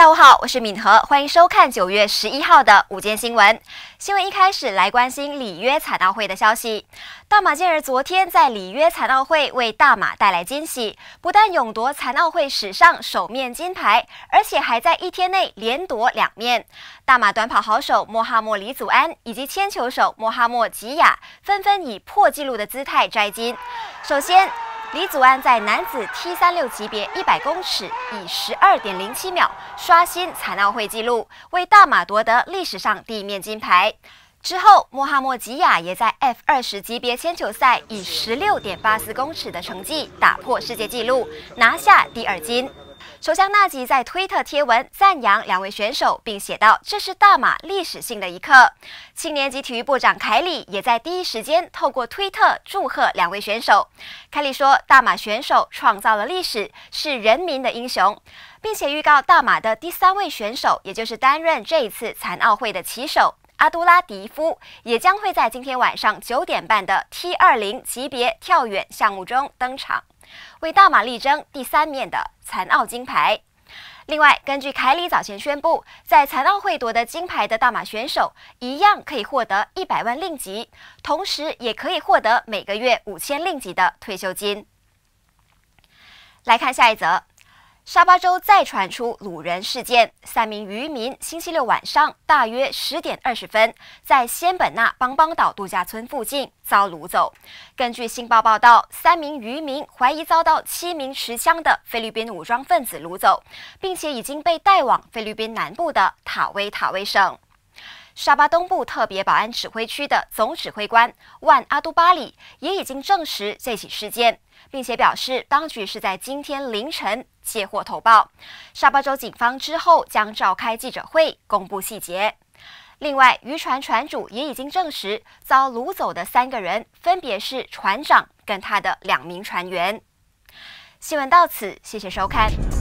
下午好，我是敏和，欢迎收看九月十一号的午间新闻。新闻一开始来关心里约残奥会的消息。大马健儿昨天在里约残奥会为大马带来惊喜，不但勇夺残奥会史上首面金牌，而且还在一天内连夺两面。大马短跑好手莫哈默李祖安以及铅球手莫哈默吉亚纷纷以破纪录的姿态摘金。首先。李祖安在男子 T 三六级别一百公尺以十二点零七秒刷新残奥会纪录，为大马夺得历史上第一面金牌。之后，穆哈莫吉亚也在 F 二十级别铅球赛以十六点八四公尺的成绩打破世界纪录，拿下第二金。首相纳吉在推特贴文赞扬两位选手，并写道：“这是大马历史性的一刻。”青年及体育部长凯里也在第一时间透过推特祝贺两位选手。凯里说：“大马选手创造了历史，是人民的英雄，并且预告大马的第三位选手，也就是担任这一次残奥会的旗手阿杜拉迪夫，也将会在今天晚上九点半的 T 二零级别跳远项目中登场。”为大马力争第三面的残奥金牌。另外，根据凯里早前宣布，在残奥会夺得金牌的大马选手一样可以获得一百万令吉，同时也可以获得每个月五千令吉的退休金。来看下一则。沙巴州再传出掳人事件，三名渔民星期六晚上大约十点二十分，在仙本那邦邦岛度假村附近遭掳走。根据《新报》报道，三名渔民怀疑遭到七名持枪的菲律宾武装分子掳走，并且已经被带往菲律宾南部的塔威塔威省。沙巴东部特别保安指挥区的总指挥官万阿杜巴里也已经证实这起事件，并且表示当局是在今天凌晨卸货投报。沙巴州警方之后将召开记者会公布细节。另外，渔船船主也已经证实遭掳走的三个人分别是船长跟他的两名船员。新闻到此，谢谢收看。